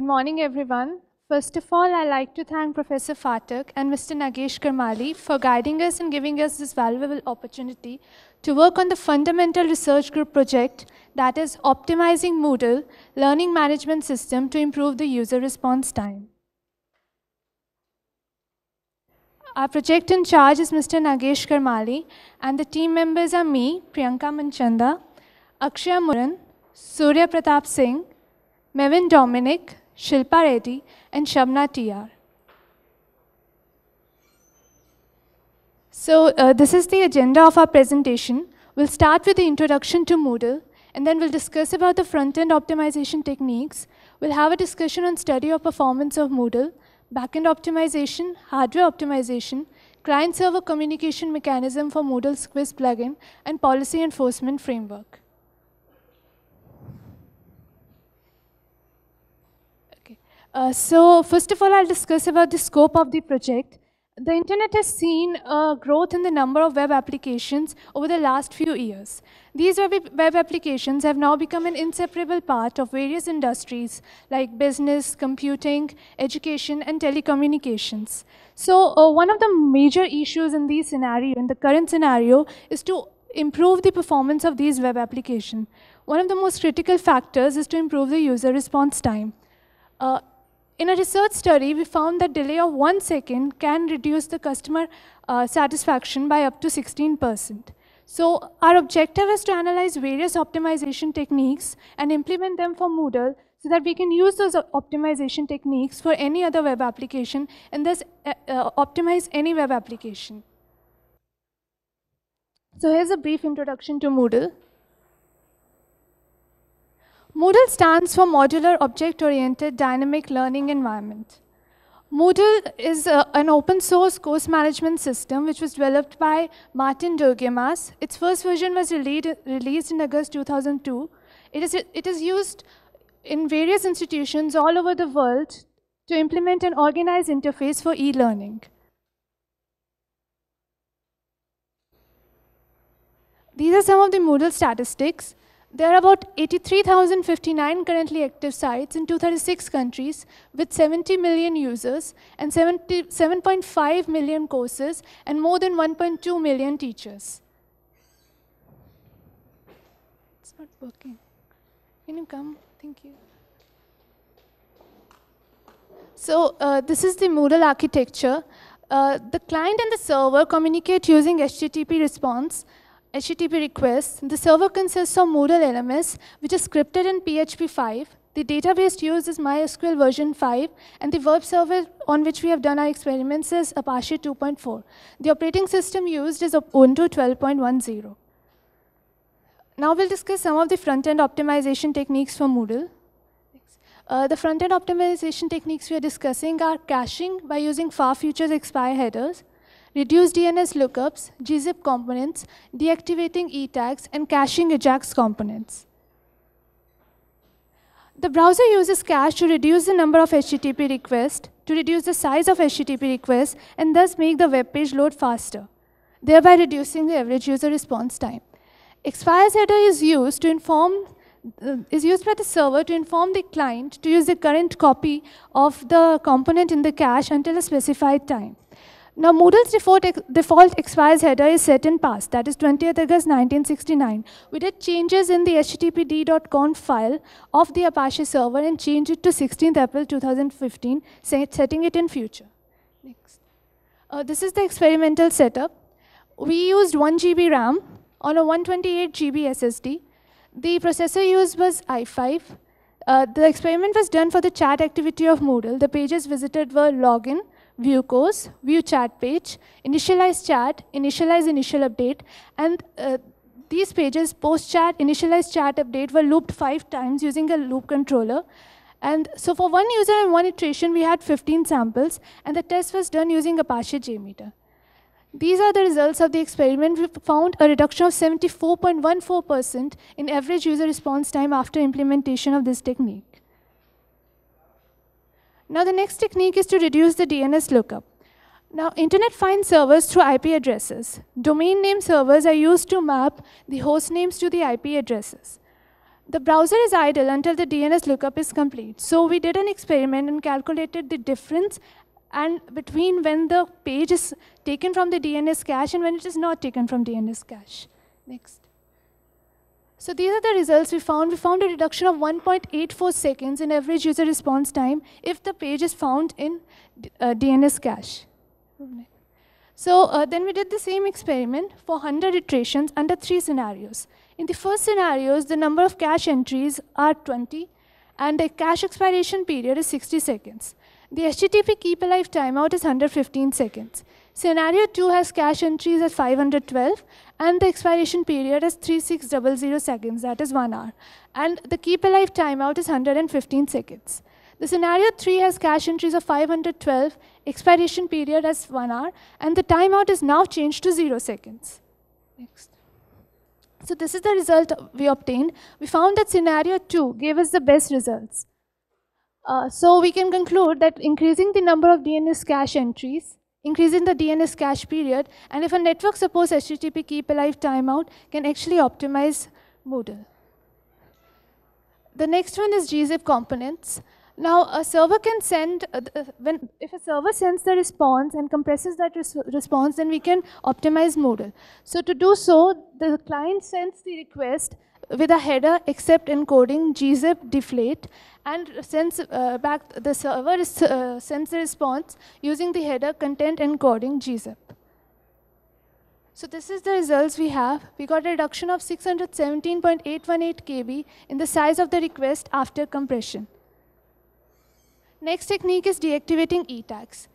good morning, everyone. First of all, I'd like to thank Professor Phatak and Mr. Nagesh Karmali for guiding us and giving us this valuable opportunity to work on the fundamental research group project that is optimizing Moodle learning management system to improve the user response time. Our project in charge is Mr. Nagesh Karmali, and the team members are me, Priyanka Manchanda, Akshaya Muran, Surya Pratap Singh, Mevin Dominic, Shilpa Reddy, and Shabna TR. So uh, this is the agenda of our presentation. We'll start with the introduction to Moodle, and then we'll discuss about the front-end optimization techniques. We'll have a discussion on study of performance of Moodle, backend optimization, hardware optimization, client-server communication mechanism for Moodle's quiz plugin, and policy enforcement framework. Okay. Uh, so first of all, I'll discuss about the scope of the project the internet has seen a growth in the number of web applications over the last few years. These web, web, applications have now become an inseparable part of various industries like business, computing, education, and telecommunications. So uh, one of the major issues in these scenario, in the current scenario, is to improve the performance of these web applications. One of the most critical factors is to improve the user response time. Uh, in a research study, we found that delay of one second can reduce the customer uh, satisfaction by up to 16%. So our objective is to analyze various optimization techniques and implement them for Moodle so that we can use those optimization techniques for any other web application and thus uh, uh, optimize any web application. So here's a brief introduction to Moodle. Moodle stands for Modular Object-Oriented Dynamic Learning Environment. Moodle is uh, an open source course management system which was developed by Martin Dougiamas. Its first version was released in August 2002. It is, it is used in various institutions all over the world to implement an organized interface for e-learning. These are some of the Moodle statistics. There are about 83,059 currently active sites in 236 countries with 70 million users and 7.5 million courses and more than 1.2 million teachers. It's not working. Can you come? Thank you. So uh, this is the Moodle architecture. Uh, the client and the server communicate using HTTP response HTTP requests, the server consists of Moodle LMS, which is scripted in PHP 5. The database used is MySQL version 5, and the web server on which we have done our experiments is Apache 2.4. The operating system used is Ubuntu 12.10. Now we'll discuss some of the front-end optimization techniques for Moodle. Uh, the front-end optimization techniques we are discussing are caching by using far futures expire headers, reduce DNS lookups, gzip components, deactivating e-tags, and caching Ajax components. The browser uses cache to reduce the number of HTTP requests, to reduce the size of HTTP requests, and thus make the web page load faster, thereby reducing the average user response time. Expires header is used to inform uh, is used by the server to inform the client to use the current copy of the component in the cache until a specified time. Now, Moodle's default, default expires header is set in past, that is 20th August 1969. We did changes in the httpd.conf file of the Apache server and changed it to 16th April 2015, setting it in future. Next. Uh, this is the experimental setup. We used 1 GB RAM on a 128 GB SSD. The processor used was i5. Uh, the experiment was done for the chat activity of Moodle. The pages visited were login, view course, view chat page, initialize chat, initialize initial update, and uh, these pages, post chat, initialize chat update were looped five times using a loop controller. And so for one user and one iteration, we had 15 samples, and the test was done using Apache JMeter. These are the results of the experiment. We found a reduction of 74.14% in average user response time after implementation of this technique. Now the next technique is to reduce the DNS lookup. Now, internet finds servers through IP addresses. Domain name servers are used to map the host names to the IP addresses. The browser is idle until the DNS lookup is complete. So we did an experiment and calculated the difference and between when the page is taken from the DNS cache and when it is not taken from DNS cache. Next. So these are the results we found. We found a reduction of 1.84 seconds in average user response time if the page is found in uh, DNS cache. So uh, then we did the same experiment for 100 iterations under three scenarios. In the first scenarios, the number of cache entries are 20, and the cache expiration period is 60 seconds. The HTTP keep alive timeout is 115 seconds. Scenario 2 has cache entries at 512, and the expiration period is 3600 seconds, that is one hour. And the keep alive timeout is 115 seconds. The scenario 3 has cache entries of 512, expiration period as one hour, and the timeout is now changed to zero seconds. Next. So this is the result we obtained. We found that scenario 2 gave us the best results. Uh, so we can conclude that increasing the number of DNS cache entries, increasing the DNS cache period, and if a network supports HTTP keep alive timeout, can actually optimize Moodle. The next one is gzip components. Now, a server can send, uh, uh, when, if a server sends the response and compresses that res response, then we can optimize Moodle. So to do so, the client sends the request with a header accept encoding gzip deflate and sends uh, back, the server uh, sends the response using the header content encoding gzip. So this is the results we have. We got a reduction of 617.818 KB in the size of the request after compression. Next technique is deactivating e-tags.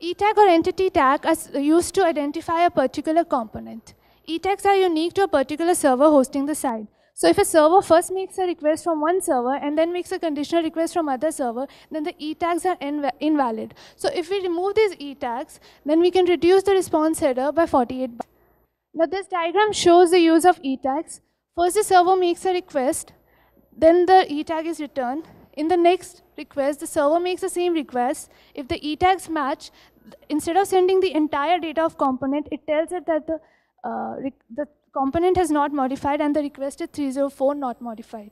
E-tag or entity tag is used to identify a particular component. E-tags are unique to a particular server hosting the site. So if a server first makes a request from one server and then makes a conditional request from other server, then the e-tags are inv invalid. So if we remove these e-tags, then we can reduce the response header by 48 bytes. Now this diagram shows the use of e-tags. First the server makes a request, then the e-tag is returned, in the next request, the server makes the same request. If the e-tags match, instead of sending the entire data of component, it tells it that the, uh, the component has not modified and the requested 304 not modified.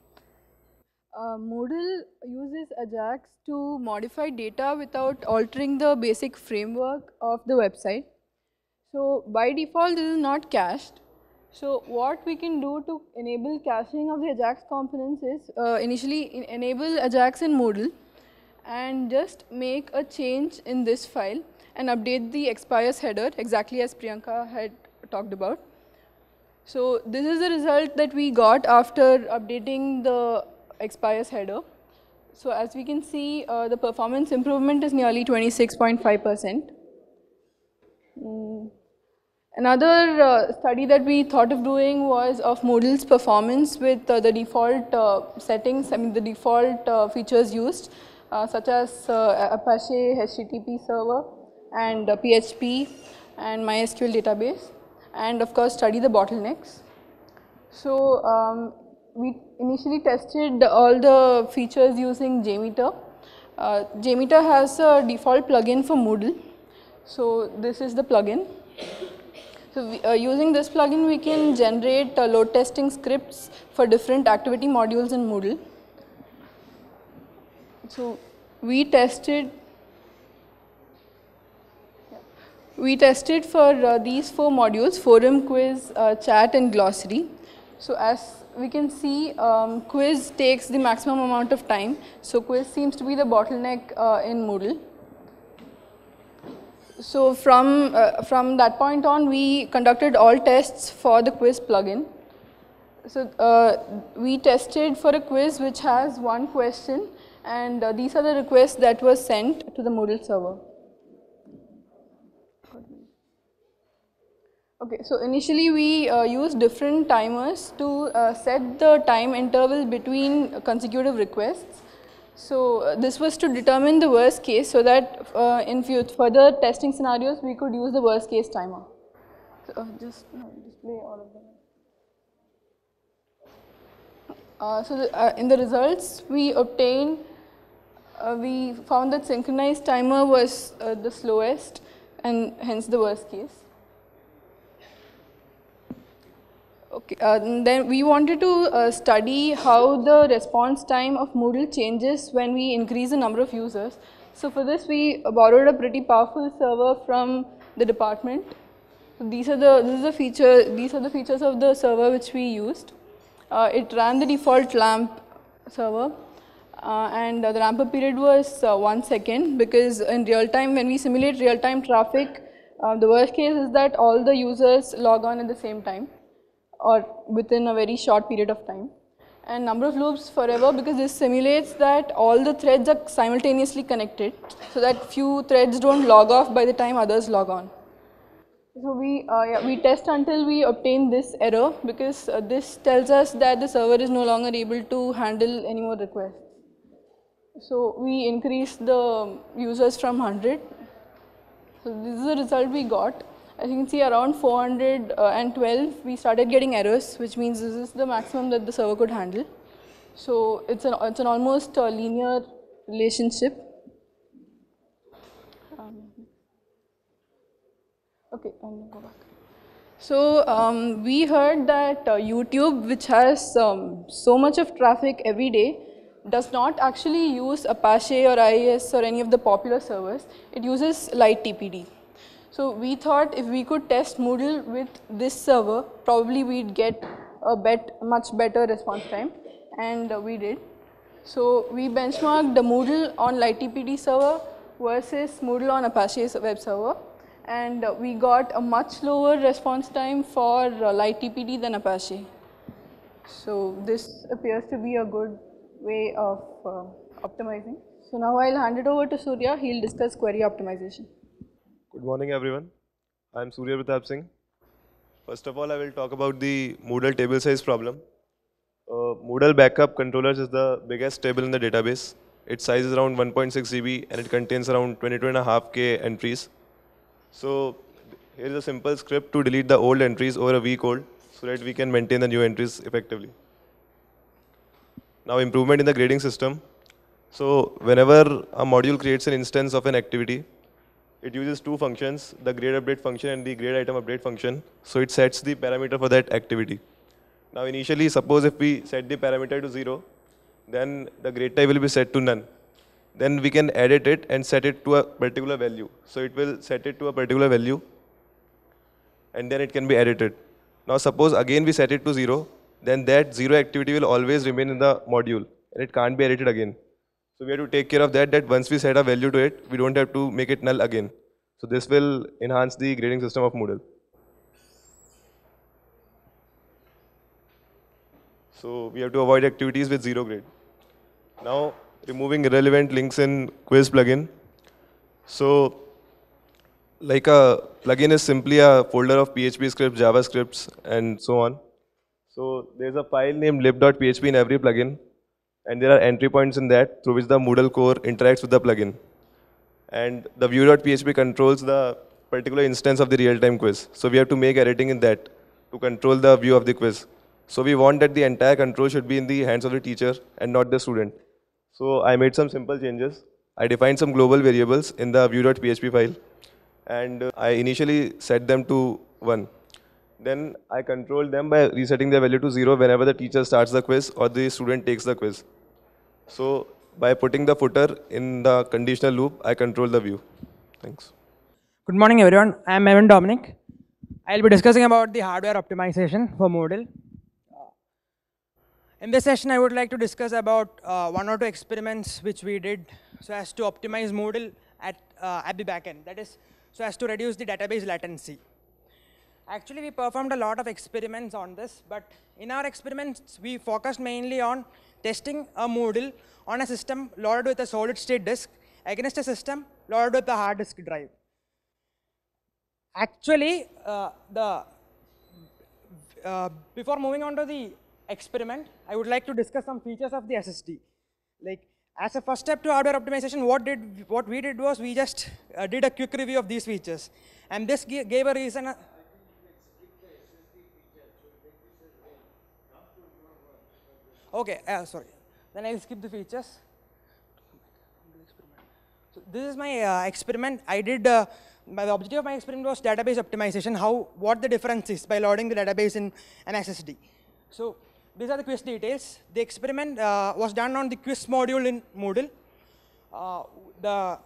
Uh, Moodle uses Ajax to modify data without altering the basic framework of the website. So by default, this is not cached. So what we can do to enable caching of the Ajax components is uh, initially enable Ajax in Moodle and just make a change in this file and update the expires header exactly as Priyanka had talked about. So this is the result that we got after updating the expires header. So as we can see, uh, the performance improvement is nearly 26.5%. Mm. Another uh, study that we thought of doing was of Moodle's performance with uh, the default uh, settings, I mean the default uh, features used, uh, such as Apache HTTP server and PHP and MySQL database, and of course study the bottlenecks. So um, we initially tested all the features using JMeter. JMeter has a default plugin for Moodle. So this is the plugin. So we, uh, using this plugin, we can generate uh, load testing scripts for different activity modules in Moodle. So we tested we tested for uh, these four modules, forum, quiz, uh, chat and glossary. So as we can see, um, quiz takes the maximum amount of time. So quiz seems to be the bottleneck uh, in Moodle so from, uh, from that point on, we conducted all tests for the quiz plugin. So uh, we tested for a quiz which has one question and uh, these are the requests that were sent to the Moodle server. Okay, so initially we uh, used different timers to uh, set the time interval between consecutive requests. So uh, this was to determine the worst case so that uh, in further testing scenarios we could use the worst case timer. So, uh, just display all of them. Uh, so the, in the results we obtained, we found that synchronized timer was the slowest and hence the worst case. Uh, then we wanted to uh, study how the response time of Moodle changes when we increase the number of users. So for this we borrowed a pretty powerful server from the department. So these are the this is the feature these are the features of the server which we used. Uh, it ran the default LAMP server uh, and the ramp up period was uh, one second because in real time when we simulate real time traffic uh, the worst case is that all the users log on at the same time or within a very short period of time. And number of loops forever because this simulates that all the threads are simultaneously connected so that few threads don't log off by the time others log on. So we, uh, yeah, we test until we obtain this error because uh, this tells us that the server is no longer able to handle any more requests. So we increase the users from 100. So this is the result we got. As you can see around 412 we started getting errors which means this is the maximum that the server could handle. So it's an, it's an almost uh, linear relationship. Um, okay, I'm go back. So um, we heard that uh, YouTube which has um, so much of traffic every day does not actually use Apache or IIS or any of the popular servers. It uses lighttpd. So we thought if we could test Moodle with this server, probably we'd get a bet, much better response time and uh, we did. So we benchmarked the Moodle on LightTPD server versus Moodle on Apache web server and uh, we got a much lower response time for uh, LightTPD than Apache. So this appears to be a good way of uh, optimizing. So now I'll hand it over to Surya, he'll discuss query optimization. Good morning everyone. I am Surya Pratap Singh. First of all, I will talk about the Moodle table size problem. Uh, Moodle backup controllers is the biggest table in the database. Its size is around 1.6 GB and it contains around 22.5k entries. So here is a simple script to delete the old entries over a week old so that we can maintain the new entries effectively. Now improvement in the grading system. So whenever a module creates an instance of an activity, it uses two functions, the grade update function and the grade item update function. So it sets the parameter for that activity. Now initially, suppose if we set the parameter to 0, then the grade type will be set to none. Then we can edit it and set it to a particular value. So it will set it to a particular value and then it can be edited. Now suppose again we set it to 0, then that 0 activity will always remain in the module and it can't be edited again. So we have to take care of that, that once we set a value to it, we don't have to make it null again. So this will enhance the grading system of Moodle. So we have to avoid activities with zero grade. Now removing irrelevant links in quiz plugin. So like a plugin is simply a folder of PHP scripts, JavaScripts and so on. So there's a file named lib.php in every plugin and there are entry points in that through which the Moodle core interacts with the plugin. And the view.php controls the particular instance of the real-time quiz. So we have to make editing in that to control the view of the quiz. So we want that the entire control should be in the hands of the teacher and not the student. So I made some simple changes. I defined some global variables in the view.php file and uh, I initially set them to 1. Then I control them by resetting their value to 0 whenever the teacher starts the quiz or the student takes the quiz. So by putting the footer in the conditional loop, I control the view. Thanks. Good morning, everyone. I am Mevin Dominic. I'll be discussing about the hardware optimization for Moodle. In this session, I would like to discuss about uh, one or two experiments which we did so as to optimize Moodle at, uh, at the backend. That is, so as to reduce the database latency. Actually, we performed a lot of experiments on this, but in our experiments, we focused mainly on testing a Moodle on a system loaded with a solid state disk against a system loaded with a hard disk drive. Actually, uh, the uh, before moving on to the experiment, I would like to discuss some features of the SSD. Like as a first step to hardware optimization, what did what we did was we just uh, did a quick review of these features, and this gave a reason. Okay, uh, sorry. Then I'll skip the features. So this is my uh, experiment. I did, uh, my, the objective of my experiment was database optimization, how, what the difference is by loading the database in an SSD. So these are the quiz details. The experiment uh, was done on the quiz module in Moodle. Uh, the,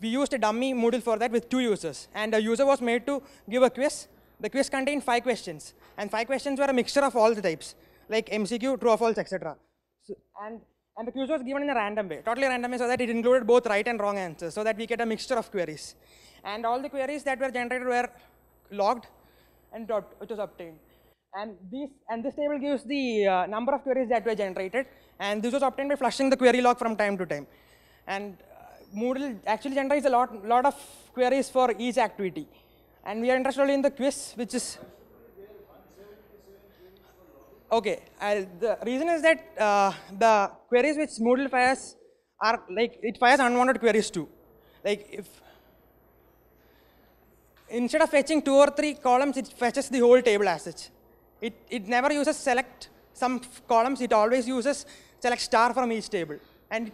we used a dummy Moodle for that with two users. And a user was made to give a quiz. The quiz contained five questions. And five questions were a mixture of all the types, like MCQ, true or false, etc. So, and, and the quiz was given in a random way, totally random way, so that it included both right and wrong answers, so that we get a mixture of queries. And all the queries that were generated were logged and dot, which was obtained. And these and this table gives the uh, number of queries that were generated, and this was obtained by flushing the query log from time to time. And uh, Moodle actually generates a lot, lot of queries for each activity. And we are interested only in the quiz, which is Okay, uh, the reason is that uh, the queries which Moodle fires are like, it fires unwanted queries too. Like if, instead of fetching two or three columns, it fetches the whole table as such. It, it never uses select some columns, it always uses select star from each table. And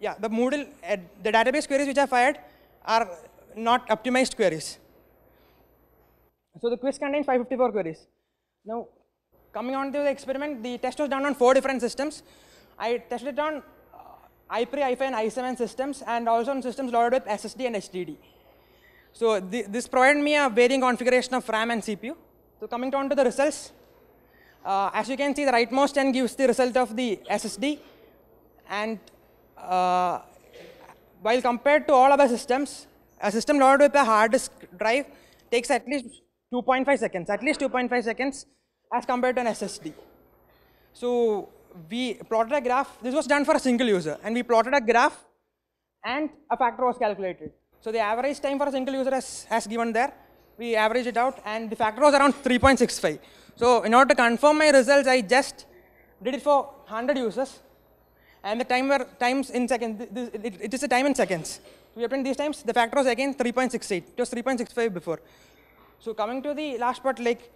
yeah, the Moodle, uh, the database queries which are fired are not optimized queries. So the quiz contains 554 queries. Now, coming on to the experiment, the test was done on four different systems. I tested it on uh, i3, i5, and i7 systems, and also on systems loaded with SSD and HDD. So this provided me a varying configuration of RAM and CPU. So coming down to the results, uh, as you can see, the rightmost end gives the result of the SSD, and uh, while compared to all other systems, a system loaded with a hard disk drive takes at least 2.5 seconds, at least 2.5 seconds as compared to an SSD. So we plotted a graph, this was done for a single user, and we plotted a graph and a factor was calculated. So the average time for a single user has, has given there, we averaged it out, and the factor was around 3.65. So in order to confirm my results, I just did it for 100 users, and the time were times in seconds, it, it is a time in seconds. We obtained these times, the factor was again 3.68, it was 3.65 before. So coming to the last part, like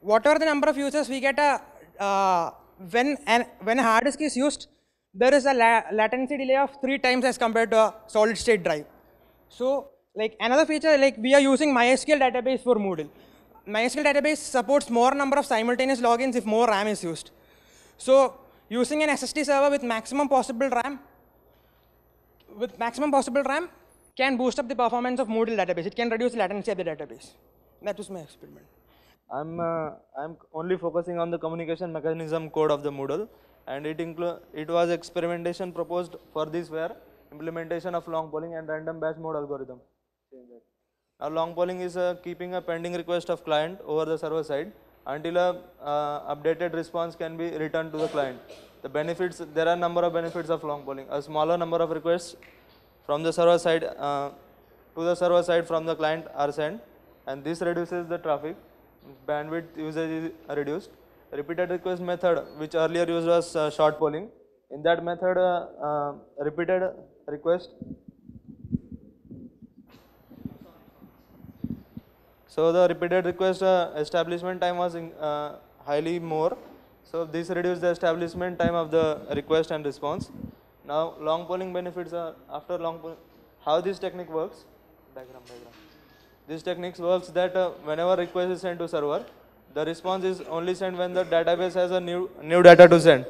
whatever the number of users we get a, uh, when, an, when a hard disk is used, there is a la latency delay of three times as compared to a solid state drive. So like another feature, like we are using MySQL database for Moodle. MySQL database supports more number of simultaneous logins if more RAM is used. So using an SSD server with maximum possible RAM, with maximum possible RAM can boost up the performance of Moodle database. It can reduce latency of the database. That was my experiment. I'm uh, I'm only focusing on the communication mechanism code of the Moodle, and it it was experimentation proposed for this where implementation of long polling and random batch mode algorithm. Now long polling is uh, keeping a pending request of client over the server side until a uh, updated response can be returned to the client. The benefits there are number of benefits of long polling. A smaller number of requests from the server side uh, to the server side from the client are sent and this reduces the traffic. Bandwidth usage is reduced. Repeated request method which earlier used was uh, short polling. In that method uh, uh, repeated request. So the repeated request uh, establishment time was in, uh, highly more. So this reduced the establishment time of the request and response. Now long polling benefits are after long polling how this technique works? Diagram diagram this technique works that uh, whenever request is sent to server, the response is only sent when the database has a new, new data to send.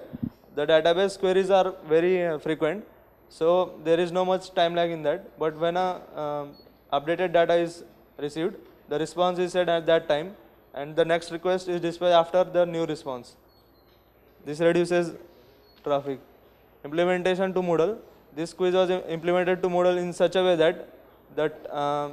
The database queries are very uh, frequent, so there is no much time lag in that. But when a um, updated data is received, the response is sent at that time, and the next request is dispatched after the new response. This reduces traffic. Implementation to Moodle. This quiz was implemented to Moodle in such a way that that uh,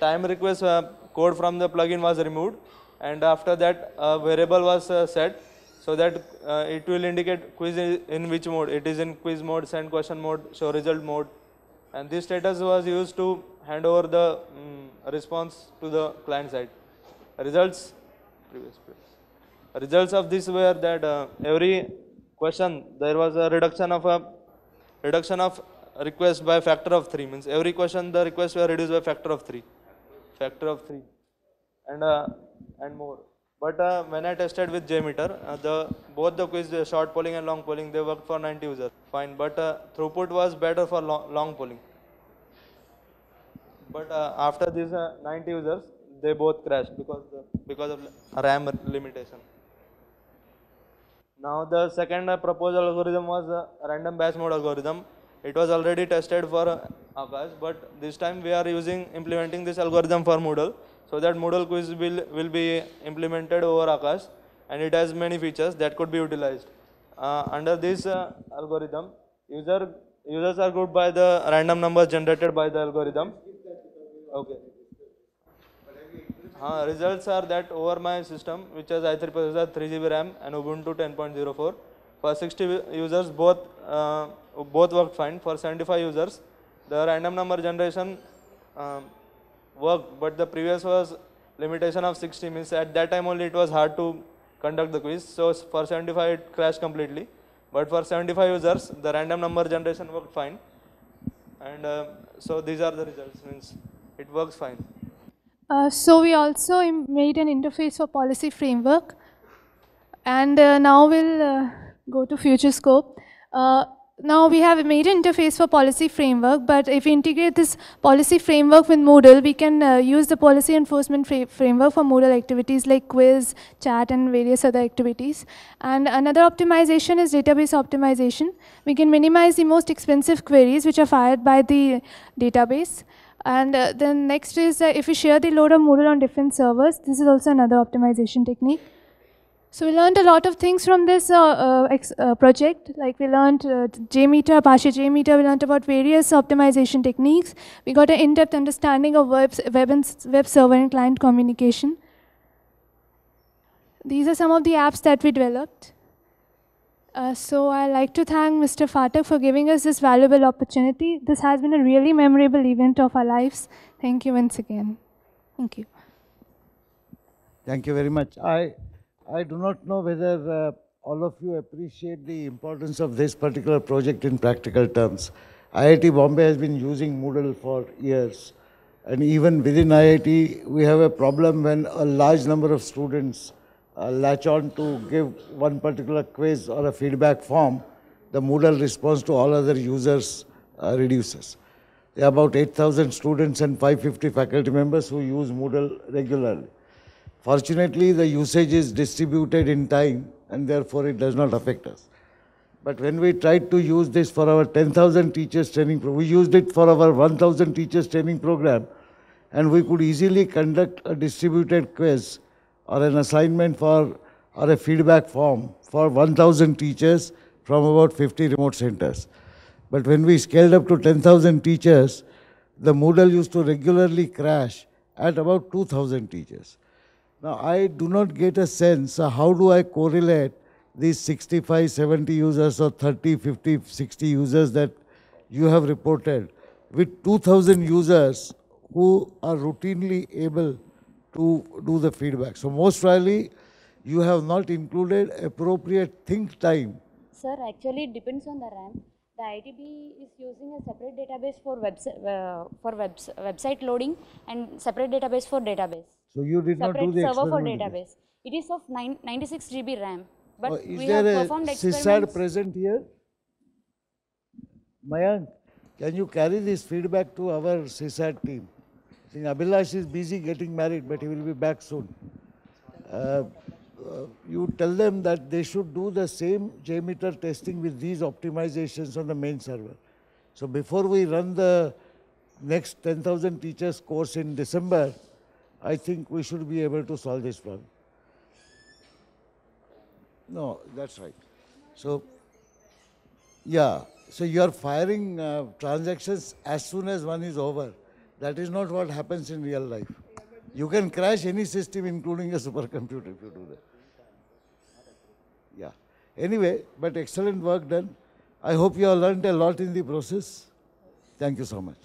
time request uh, code from the plugin was removed and after that a variable was uh, set so that uh, it will indicate quiz in which mode. It is in quiz mode send question mode show result mode. And this status was used to hand over the um, response to the client side. Results previous, results of this were that uh, every question there was a reduction of a reduction of request by factor of 3 means every question the requests were reduced by factor of 3 factor of 3 and uh, and more But uh, when I tested with JMeter, uh, the both the quiz, the short polling and long polling, they worked for 90 users. Fine, but throughput was better for long, long polling. But after these uh, 90 users, they both crashed because the, because of RAM limitation. Now the second proposed algorithm was random batch mode algorithm. It was already tested for uh, Aakash, but this time we are using implementing this algorithm for Moodle. So that Moodle quiz will, will be implemented over Aakash and it has many features that could be utilized. Uh, under this uh, algorithm, user users are grouped by the random numbers generated by the algorithm. Okay. Uh, results are that over my system, which has i3 processor, 3 GB RAM, and Ubuntu 10.04. For 60 users, both uh, both worked fine. For 75 users, the random number generation um, worked, but the previous was limitation of 60 means at that time only it was hard to conduct the quiz. So for 75 it crashed completely. But for 75 users, the random number generation worked fine. And uh, so these are the results. Means it works fine. Uh, so we also made an interface for policy framework. And uh, now we'll uh, go to future scope. Now we have made an interface for policy framework, but if we integrate this policy framework with Moodle, we can uh, use the policy enforcement fra- framework for Moodle activities like quiz, chat, and various other activities. And another optimization is database optimization. We can minimize the most expensive queries which are fired by the database. And uh, then next is uh, if we share the load of Moodle on different servers, this is also another optimization technique. So we learned a lot of things from this uh, uh, uh, project. Like we learned uh, JMeter, Apache JMeter. We learned about various optimization techniques. We got an in-depth understanding of web, web and web server and client communication. These are some of the apps that we developed. Uh, so I'd like to thank Mr. Phatak for giving us this valuable opportunity. This has been a really memorable event of our lives. Thank you once again. Thank you. Thank you very much. I, I do not know whether uh, all of you appreciate the importance of this particular project in practical terms. IIT Bombay has been using Moodle for years. And even within IIT, we have a problem when a large number of students uh, latch on to give one particular quiz or a feedback form, the Moodle response to all other users uh, reduces. There are about 8,000 students and 550 faculty members who use Moodle regularly. Fortunately, the usage is distributed in time and therefore it does not affect us. But when we tried to use this for our 10,000 teachers training, pro- we used it for our 1,000 teachers training program and we could easily conduct a distributed quiz or an assignment for or a feedback form for 1000 teachers from about 50 remote centers but when we scaled up to 10000 teachers the moodle used to regularly crash at about 2000 teachers now i do not get a sense uh, how do i correlate these 65 70 users or 30 50 60 users that you have reported with 2000 users who are routinely able to do the feedback. So most probably you have not included appropriate think time. Sir, actually it depends on the RAM. The ITB is using a separate database for webs- uh, for webs- website loading and separate database for database. So you did not do Separate the server for database. It is of nine, 96 GB RAM. But Oh, is we there have a performed CISAD experiments. present here? Mayank, can you carry this feedback to our CISAD team? I think Abhilash is busy getting married, but he will be back soon. Uh, uh, you tell them that they should do the same JMeter testing with these optimizations on the main server. So before we run the next 10,000 teachers course in December, I think we should be able to solve this problem. No, that's right. So, yeah, so you are firing uh, transactions as soon as one is over. That is not what happens in real life. You can crash any system, including a supercomputer, if you do that. Yeah. Anyway, but excellent work done. I hope you have learned a lot in the process. Thank you so much.